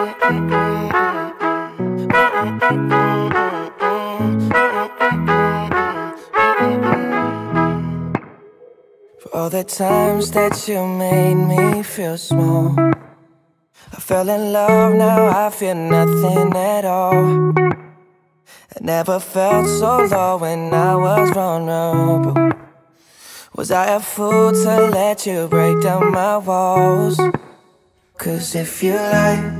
For all the times that you made me feel small I fell in love, now I feel nothing at all I never felt so low when I was vulnerable Was I a fool to let you break down my walls? Cause if you like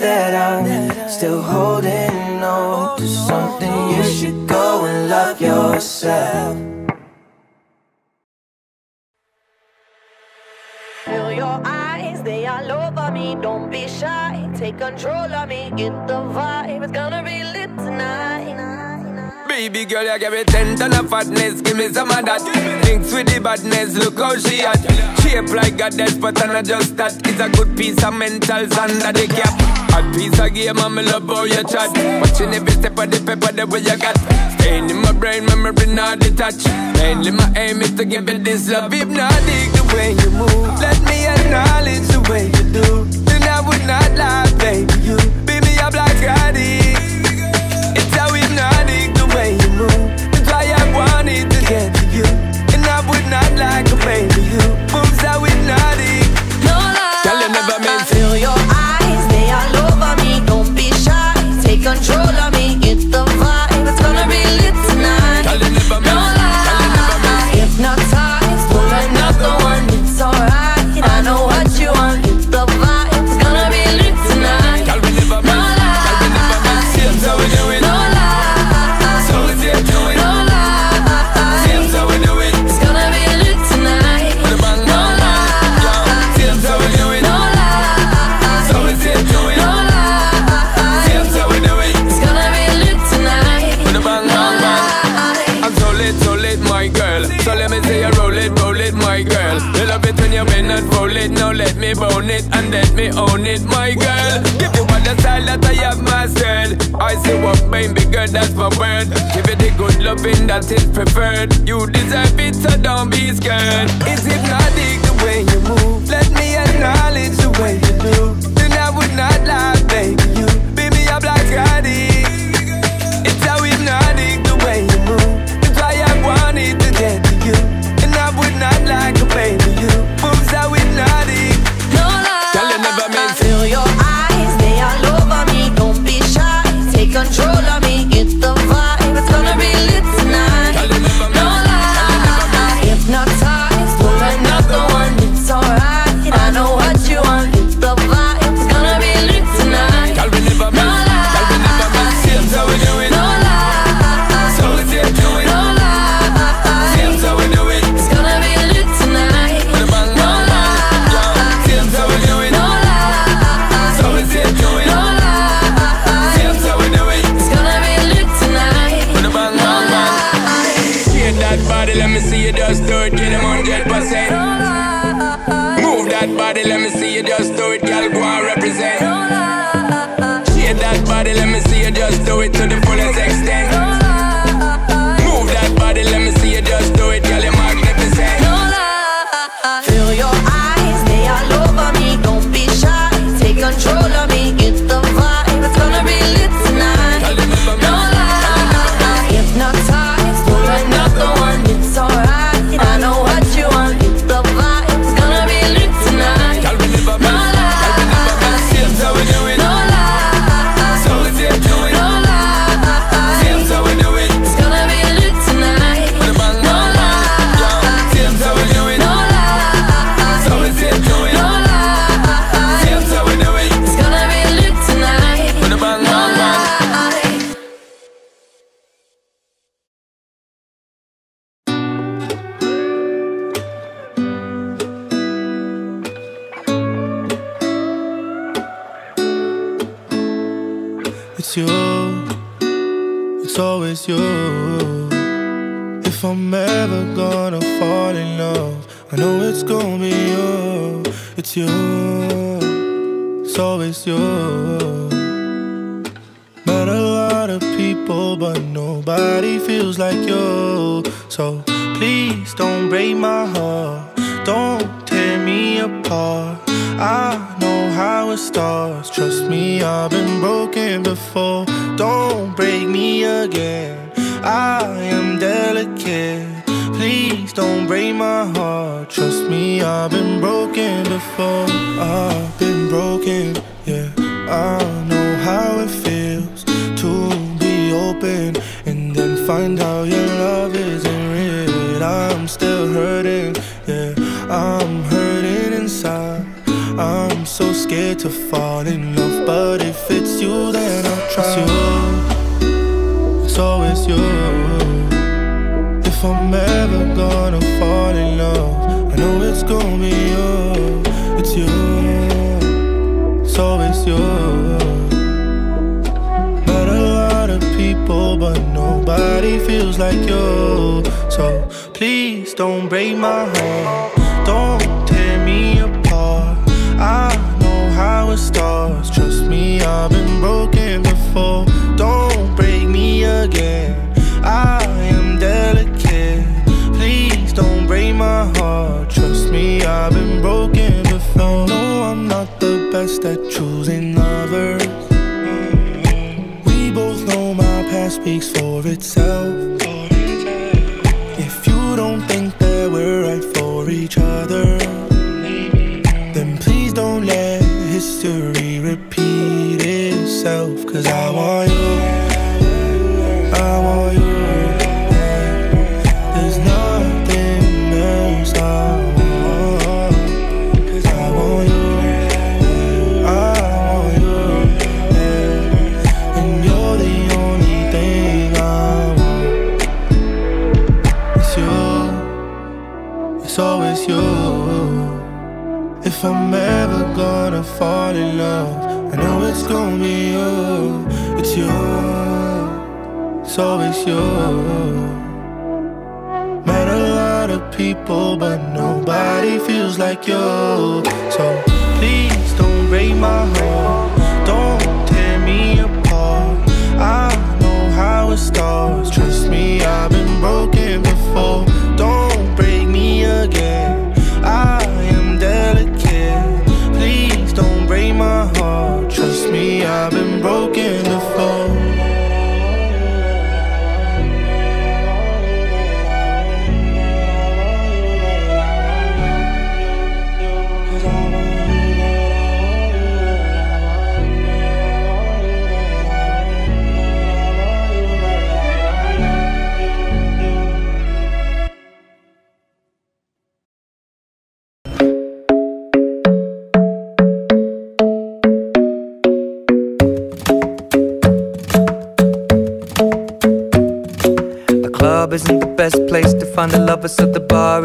that I'm still holding on to something, you should go and love yourself. Feel your eyes, they all over me. Don't be shy, take control of me. Get the vibe, it's gonna be lit tonight. Baby girl, you give me ten ton of fatness, give me some of that. Thinks with the badness, look how she at. Shape like a death, but I'm not just that. It's a good piece of mentals under the cap. A piece of game, I'm love how you chat. Watching every step of the paper, the way you got. Staying in my brain, memory not detached. Mainly my aim is to give it this love. If not, dig the way you move. Let me acknowledge the way you do. Then I would not lie, baby. You beat me up like I. let me own it, my girl. Give you all the style that I have myself. I see what baby girl, that's my word. Give you the good loving that is preferred. You deserve it, so don't be scared. Is it not the way you move. Let me acknowledge the way you do. Then I would not lie. If I'm ever gonna fall in love, I know it's gonna be you. It's you. It's always you. Met a lot of people, but nobody feels like you. So please don't break my heart. Don't tear me apart. I know how it starts. Trust me, I've been broken before. Don't break me again. I am delicate. Please don't break my heart. Trust me, I've been broken before. I've been broken, yeah. I know how it feels to be open and then find out your love isn't real. I'm still hurting, yeah. I'm hurting inside. I'm so scared to fall in love, but if it's you, then I'll trust you you. If I'm ever gonna fall in love, I know it's gonna be you. It's you. So it's you. Met a lot of people, but nobody feels like you. So please don't break my heart. repeat itself. Cause I want you. always you Met a lot of people but nobody feels like you So please don't break my heart. Don't tear me apart. I know how it starts. Trust me I've been broken before.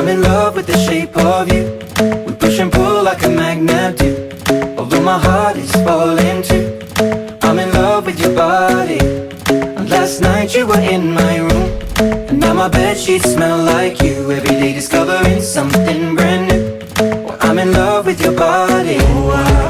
I'm in love with the shape of you. We push and pull like a magnet do. Although my heart is falling too. I'm in love with your body. And Last night you were in my room. And now my bed sheets smell like you. Every day discovering something brand new. Well, I'm in love with your body. Oh, I,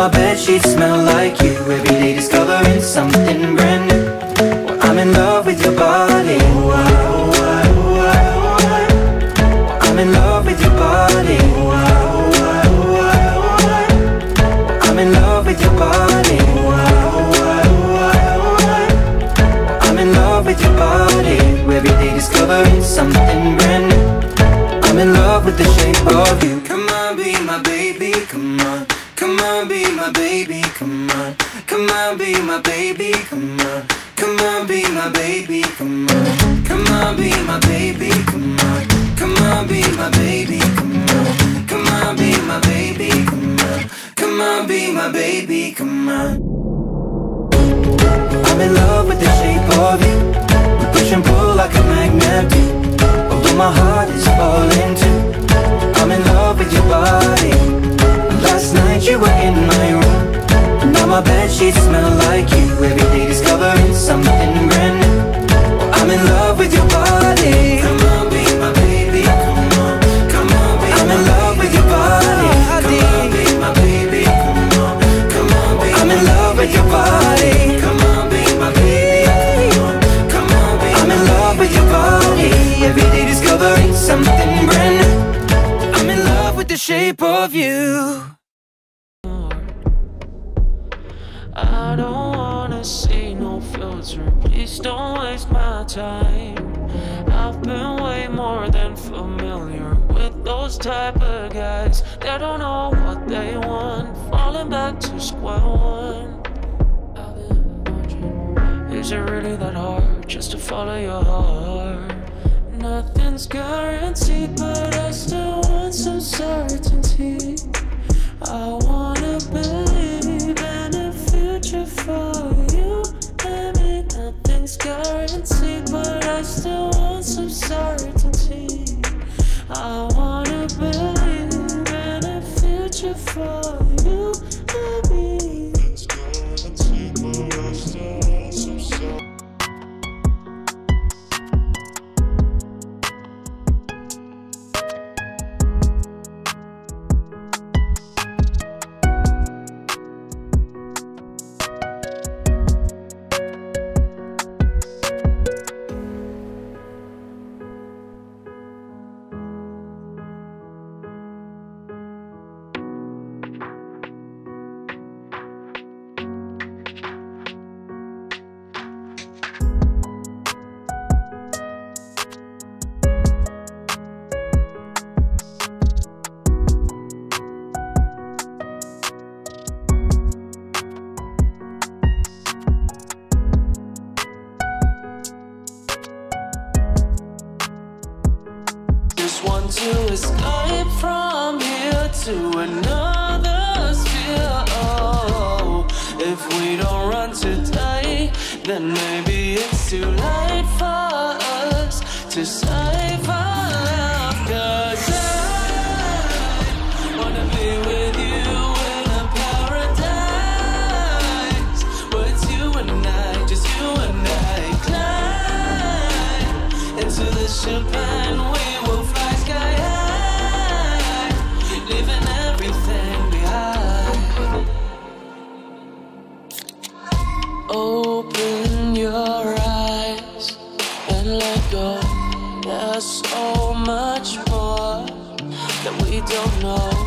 my bed sheets smell like you. Every baby, come on. I'm in love with the shape of you. We push and pull like a magnet do. Although my heart is falling too. I'm in love with your body. Last night you were in my room. Now my bed sheets smell like you. Every day discovering something Don't waste my time. I've been way more than familiar with those type of guys that don't know what they want. Falling back to square one. Is it really that hard just to follow your heart? Nothing's guaranteed, but I still want some certainty. I wanna believe certainty. I to escape from here to another sphere. Oh, if we don't run today, then maybe it's too late for us to save our love. Cause I wanna be with you in a paradise. Where you and I, just you and I. Climb into the ship don't know.